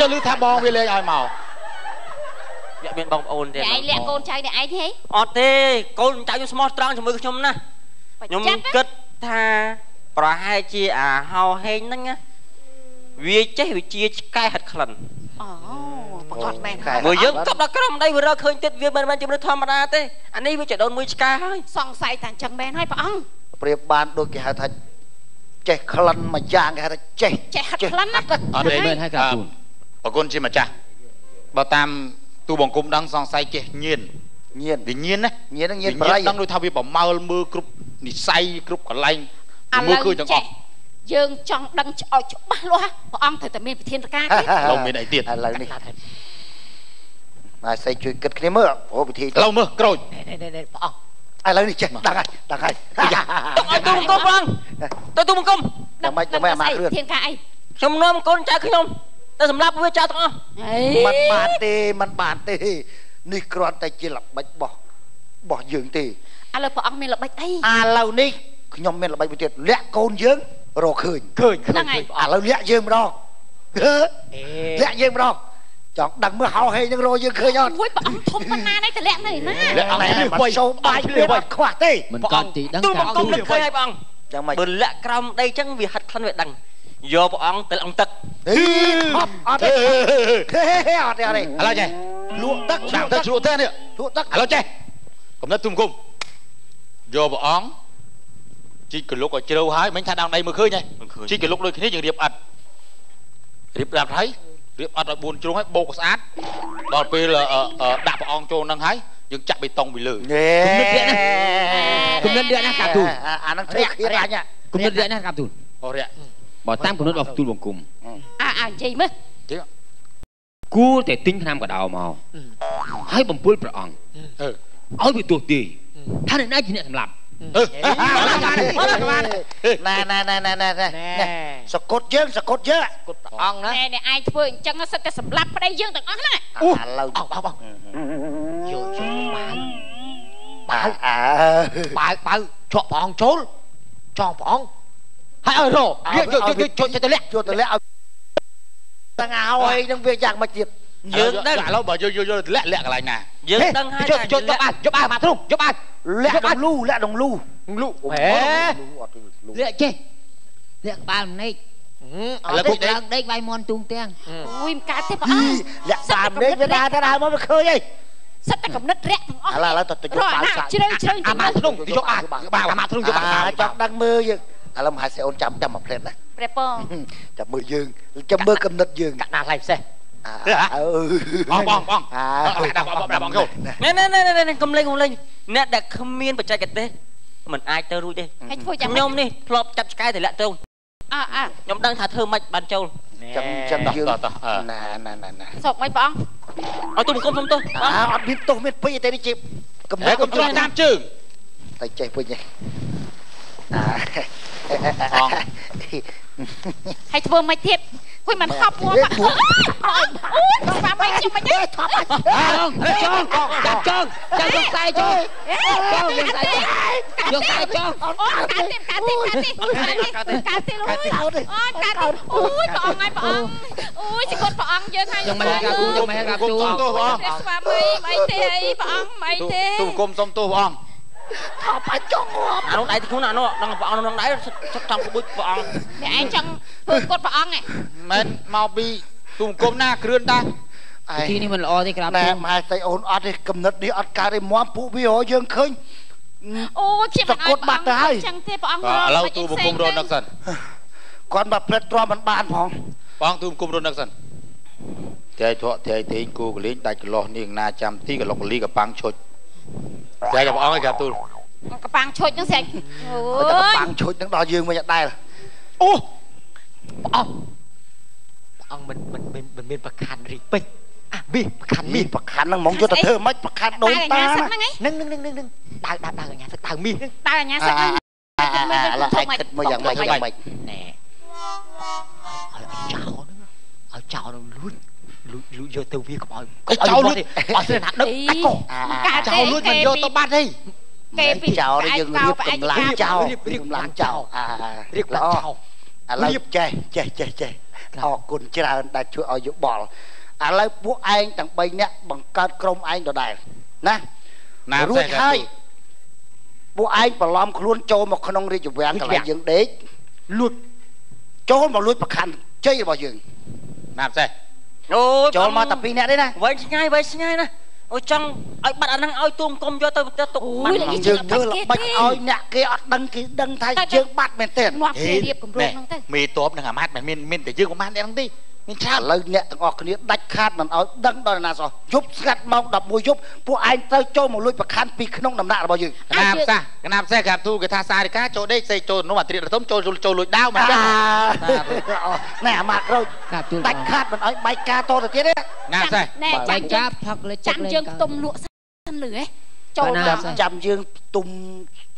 ចុះឮថាបងវាលេងឲ្យមកវាមានបងប្អូនទេតែឯងលាក់កូនចៅតែឯងទេអត់ទេកូនចៅខ្ញុំស្មោះត្រង់ជាមួយខ្ញុំណាបខ្ញុំច្ចាស់គិតថាប្រហែលជាអាហោហេងហ្នឹងណាវាចេះវាជាឆ្កែហិតក្លិនអូប្រកបមែនខែមើលយើងកប់ដល់ក្រំដីវារកឃើញទឹកវាមិនមែនជំរឿធម្មតាទេអានេះវាចដូនមួយឆ្កែហើយសង្ស័យតែអញ្ចឹងមែនហើយព្រះអង្គប្រៀបបានដូចគេហៅថាចេះក្លិនមួយយ៉ាងគេហៅថាចេះចេះហិតក្លិនណាអត់ទេមែនហើយក្រាបទូល ប្រគុណជាម្ចាស់បើតាមទូបង្គំដឹងសង្ស័យចេះញៀនញៀនវាញៀនណាញៀនហ្នឹងញៀវានញៀប្រៃនដឹងដូចថាវាប្រមាលមើលគ្រប់និស័យគ្រប់កន្លែងឥមើឡូលវឃើញទាំងអចេះស់យើងចង់ដឹងឲ្យច្បាស់លាស់ព្រះអង្គត្រូវតែមានវិធានការទៀតលោកមានអីទៀតឥឡូវនេះមកស្អីជួយគិតគ្នាមើលអូពិធីឥឡូវមើលក្រូចព្រះអង្គឥឡូវនេះចេះដឹងហើយដឹងហើយទុកឲ្យទូបង្គំផងទៅទូបង្គំចាំមិនចាំមិនអាម៉ាគ្រឿនវិធានការអីខ្ញុំនាំកូនចៅខ្ញុំ តែសម្រាប់វាចោលទាំងអស់មិនបានទេមិនបានទេនេះគ្រាន់តែជាល្បិចរបស់របស់យើងទេឥឡូវព្រះអង្គមានល្បិចអីឥឡូវនេះខ្ញុំមានល្បិចមួយទៀតលាក់កូនយើងរកឃើញឃើញហ្នឹងហើយឥឡូវលាក់យើងម្ដងលាក់យើងម្ដងចង់ដឹងមើលហោហេនឹងរយយើងឃើញអត់អូយព្រះអង្គធំប៉ុណ្ណានេះតលាក់នៅណាលាក់ណាមិនចូលបាយវាអត់ខ្វះទេមិនកើតទីដឹងតែអង្គឃើញហើយព្រះអង្គយ៉ាងម៉េចបើលាក់ក្រោមដីចឹងវាហាត់ខ្លួនវាដឹងយកព្រះអង្គទៅអង្គទឹក ហីថប់អត់ទេហេអត់ទេអត់ទេឥឡូវចេះលក់ទឹកដាក់ទៅជ្រក់ទៅនេះលក់ទឹកឥឡូវចេះកំណត់ទូបង្គំយកព្រះអង្គជីកកលុកឲ្យជ្រៅហើយមិញថាដងដីមើលឃើញហ៎មិនឃើញជីកកលុកដូចគ្នាយើងរៀបអត់រៀបដាក់ហើយរៀបអត់ឲ្យ4ជ្រុងហើយបោកឲ្យស្អាតដល់ពេលអឺអឺដាក់ព្រះអង្គចូលហ្នឹងហើយយើងចាក់បេតុងពីលើណែគំនិតរាក់ណាក្រាបទូលអាហ្នឹងធ្វើឃ្លៀតអញគំនិតរាក់ណាក្រាបទូលអូរៈបើតាមគំនិតរបស់ទូលបង្គំ អើអើនិយាយមើលគួរតែទិញថ្នាំកដោមកហើយបំពុលព្រះអង្គអឺឲ្យវាទោះទាយថាអ្នកណាជាអ្នកសម្លាប់អឺណែណែណែណែណែណែសកត់យើងសកត់យើងអង្គណាណែអ្នកឯងធ្វើអញ្ចឹងសិតតែសម្លាប់ប្តីយើងទាំងអស់ហ្នឹងឥឡូវអោបអោបយកយកបាវបើអើបាវបាវជក់ព្រះអង្គចូលចងព្រះអង្គហើយឲ្យរយកយកយកយកយកទៅលាក់ជួទៅលាក់ឲ្យ តាំងឲ្យនឹងវាយ៉ាងមកទៀតយើងដឹងឥឡូវបើយើងយកយកលាក់លាក់កន្លែងណាយើងដឹងហើយយកយកយកបាវយកបាវមកទ្រុងយកបាវលាក់ដងលូលាក់ដងលូលុហេអត់លូលាក់ចេះលាក់ក្បាលម្នេកឥឡូវទុគិកតឡើងដេកវាយមន់ទូងទាំងអូយមិនកើតទេព្រះអង្គលាក់តាមនេះវាដើរទៅដើរមកវាឃើញអីសិតតែកំណត់រាក់ទាំងអស់ឥឡូវឥឡូវទៅទៅយកបាវសាក់ជ្រៅជ្រៅអាម៉ាទ្រុងយកបាវបាវអាម៉ាទ្រុងយកបាវអាចង់ដឹងមើលយើងឥឡូវមហាសេអូនចាំចាំមកផ្លែតណា ព្រះពងចាំមើលយើងចាំមើលកំណត់យើងកាក់ណាថ្លៃផ្សេងអើបងបងបងអើដាក់បងដាក់បងចូលណែណែណែណែណែកុំលេងកុំលេងអ្នកដែលគ្មានបច្ចេកទេសមិនអាចទៅរួចទេហើយធ្វើយ៉ាងខ្ញុំនេះធ្លាប់ចាប់ឆ្កែទៅលាក់ទៅអើអើខ្ញុំដឹងថាធ្វើម៉េចបានចូលចាំចាំយើងតោះតោះអឺណាណាណាណាសោកមិនព្រះអង្គឲ្យទូបង្គំសុំទោសអើអត់មានទោសមានពេកទេនេះជាកំហេណត់កុំជួយតាមជើងតែចេះពេញទេអា ហើយធ្វើមិនទៀតហួយមិនហប់មួមកអូយស្វាមីខ្ញុំមិនទេថប់ចងចងចាប់ចងចាប់យកខ្សែចងចងយកខ្សែចងយកខ្សែចងអូកាត់ទេកាត់ទេកាត់ទេកាត់ទេកាត់ទេអូយអូយកាត់ទេអូយព្រះអង្គហើយព្រះអង្គអូយសិគុតព្រះអង្គយើងហើយយ៉ាងម៉េចកាទូយ៉ាងម៉េចកាទូសុំទោសបងព្រះស្វាមីមិនអីទេអីព្រះអង្គមិនអីទេទូបង្គំសុំទោសបង ថប់អាចចង់ងាប់អានោះដៃទៅខ្លួនអានោះដឹងព្រះអង្គនោះដៃសុខចង់ក្បួចព្រះអង្គអ្នកឯងចង់ធ្វើគុតព្រះអង្គឯងមិនមកពីទូបង្គំណាគ្រឿនតាឯទីនេះមិនល្អទេក្រាបណែទូលម៉ែស្អីអូនអត់ទេកំណត់នេះអត់កើតទេមមពួកវារកយើងឃើញអូយខ្ញុំមិនអោយព្រះអង្គចឹងទេព្រះអង្គឥឡូវទូបង្គំរត់នឹកសិនគាត់មកផ្លិតទ្រាំមិនបានផងបងទូបង្គំរត់នឹកសិនតែធក់តែទេងគូកលេងដាច់កន្លោះនាងណាចាំទីកន្លុកកលីកប៉ាំងឈុច តែព្រះអង្គឯងកាទូលកប៉ាំងឈុចហ្នឹងស្អែកអូហើយតែយបាំងឈុចនឹងដល់យើងវិញអត់ដែលអូព្រះអង្គព្រះអង្គមិនមិនមិនមិនមានប្រខាន់រីកពេកអាមាសប្រខាន់មាមាសសប្រខាន់ហ្នឹងហ្មងយកទៅធ្វើមិនប្រខាន់ដូនតែតាអាញាសឹកហ្នឹងឯងនឹងនឹងនឹងនឹងដើរដើរដើរអញ្ញាទឹកដើរមាសនឹងតែអាញាសឹកហ្នឹងឥឡូវឯងគិតមើលយ៉ាងម៉េចយ៉ាងម៉េចណែឲ្យចោលនឹងឲ្យចោលនឹងលួច លួចលួចយកទៅវាកុំឲ្យចោលលួចអត់ស្នាដឹកអាកោកើតចោលលួចមិនយកទៅបាត់ទេគេពីចោលនេះយើងរៀបកម្លាំងចោលរៀបរៀបកម្លាំងចោលអារៀបឡើងចោលឥឡូវចេះចេះចេះចេះឥអរគុណច្រើនដែលជួយឲ្យយោបល់ឥឡូវពួកឯងទាំង3នាក់បង្កើតក្រុមឯងដដែលណាណារួសេចះកាហើយទូពួកឯងបន្លំខ្លួនចូលមកក្នុងរាជវាំងកន្លែងយើងដេកលួចចូលមកលួចប្រខណ្ឌជ័យរបស់យើងណាសេះ អូចូលមកតែពីរនាក់ទេណាវែងឆ្ងាយវែងឆ្ងាយណាអូចង់ឲ្យបាត់អាហ្នឹងឲ្យទួងគុំយកទៅទៅទុកអូបាយត់ល្ងាចយើងធ្វើល្បិចឲ្យអ្នកគេអត់ដឹងគេដឹងថាយើងបាត់មែនទេឥងាប់គ្នារៀបគម្រោងហ្នឹងទៅមេតបនឹងអាម៉ាត់មិនមានមានតែយើងប្រហែលអ្នកហ្នឹងទេ មានច្រើនឡូវអ្នកទាំងអស់គ្នាដាច់ខាតមិនឲ្យដឹងដល់ណាសោះយប់ស្ងាត់ម៉ោង11យប់ពួកឯងត្រូវចូលមកលួចប្រខណ្ឌពីក្នុងដំណាក់របស់យើងកណាបសាសកណាបសេះកាទូគេថាសារិកាចូលដេកសេចូលនំអាត្រៀតរទុំចូលចូលលួចដាវមិនចឹងណែអាម៉ាក់ក្រូចក្រាបទូលដាច់ខាតមិនឲ្យបែកការតទៅទៀតទេណាសេះណែបែចាំកយើងកាបផឹកលេចចាំយើងទុំលក់សិនលឺហ៎ចូលណាមកចាំចាំយើងទុំ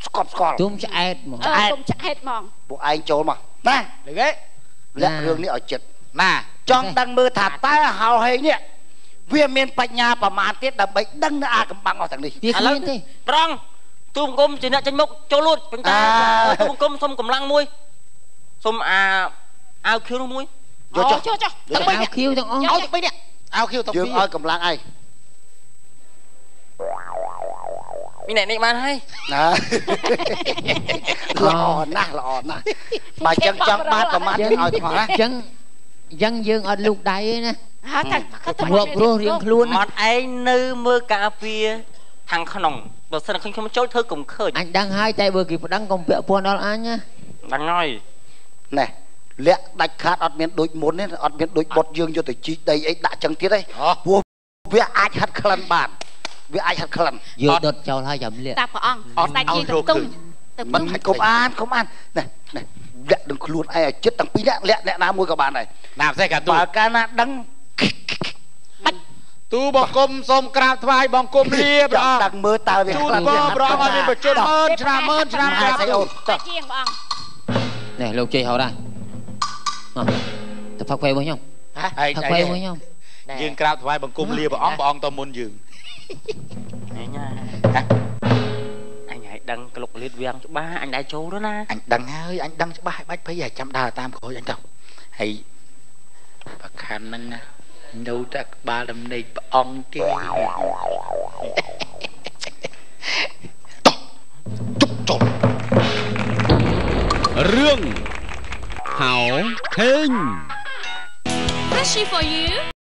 ស្កប់ស្កល់ទុំឆ្អែតហ្មងអឺទុំឆ្អែតហ្មងពួកឯងចូលមកណាលឺគេលាក់ណារឿងនេះឲ្យចិត្ត ណាចង់ដឹងមើលថាតើហៅហេងនេះវាមានបញ្ញាប្រមាណទៀតដើម្បីដឹងនៅអាកំបាំងអស់ទាំងនេះវាគ្មានទេត្រង់ទួងគុំជាអ្នកចេញមុខចូលលួចប៉ុន្តែអើទួងគុំសុំកម្លាំងមួយសុំអាអាវខៀវនោះមួយយកចុះចុះចុះទាំងអស់ខៀវទាំងអស់ឲ្យទៅបីនេះអោខៀវទៅយើងពីឲ្យកម្លាំងឯងមានអ្នកនេះបានហើយណាល្អណាស់ល្អណាស់បើចឹងចង់បានប្រមាណយើងឲ្យទាំងអស់ណាអញ្ចឹង អញ្ចឹងយើងអត់លូកដៃទេណាហើយតែគាត់ទៅងាប់រស់រៀងខ្លួនអត់ឯងនៅមើលការពារខាងក្នុងបើសិនឃើញខ្ញុំចូលធ្វើកុំឃើញអញដឹងហើយតែបើគេប្តឹងកុំពាក់ព័ន្ធដល់អញណាដឹងហើយណែលាក់ដាច់ខាតអត់មានដូចមុនទេអត់មានដូចបុតយើងយកទៅជីកដីអីដាក់ចឹងទៀតទេអូព្រោះវាអាចហាត់ក្លិនបានវាអាចហាត់ក្លិនយកដុតចោលហើយចាំលាក់តាព្រះអង្គអត់ស្ដេចឲ្យជារកទុំឃើញទៅមិនទុំកុំអានកុំអានណែណែ លាក់នឹងខ្លួនឯងឲ្យចិត្តទាំងពីរនាក់លាក់អ្នកណាមួយក៏បានដែរណាសេះកាទូបើកាលណាដឹងទូបង្គំសូមក្រាបថ្វាយបង្គំលាព្រះចង់អង្គដឹងមើលតើវាជូនពរព្រះអង្គឲ្យមានបច្ចុប្បន្នម៉ឺនឆ្នាំម៉ឺនឆ្នាំក្រាបស្អីទូអូនតាតោះជាងព្រះអង្គនេះលោកជ័យហៅដែរអោះទៅផឹកពេលមួយខ្ញុំហើយផឹកពេលមួយខ្ញុំយើងក្រាបថ្វាយបង្គំលាព្រះអង្គព្រះអង្គទៅមុនយើងអញណាអញឲ្យ ដឹងក្លុកលៀតវាំងច្បាស់អញដែរចូលទៅណាអញដឹងហើយអញដឹងច្បាស់ហើយបាច់ភ័យឲ្យចាំដើរតាមក្រួយអញទៅហើយប្រខណ្ឌហ្នឹងណានៅតែក្បាលដំណេកព្រះអង្គទេតោះជប់ចុះរឿងហៅហេង Happy for you